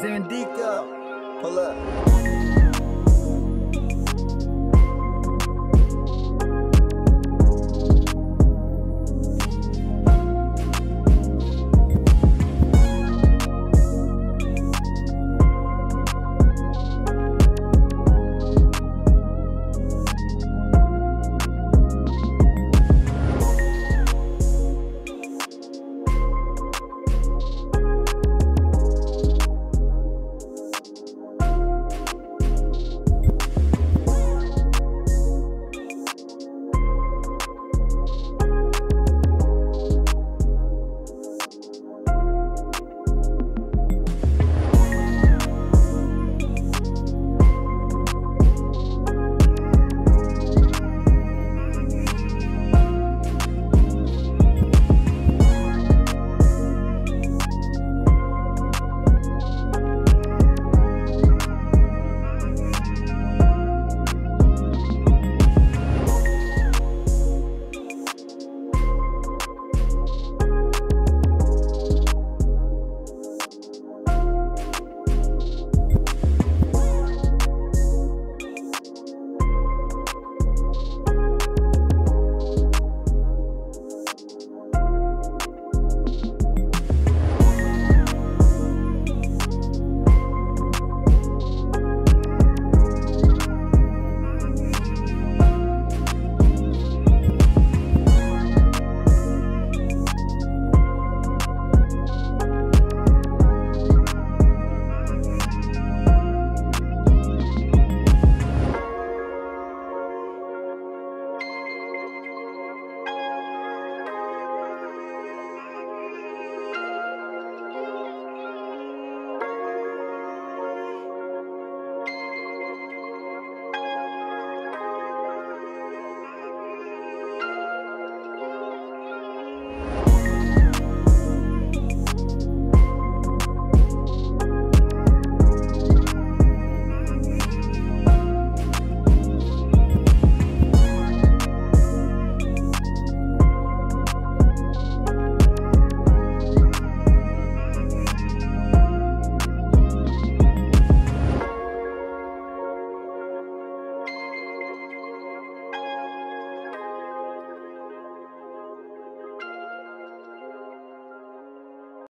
Zendika, pull up.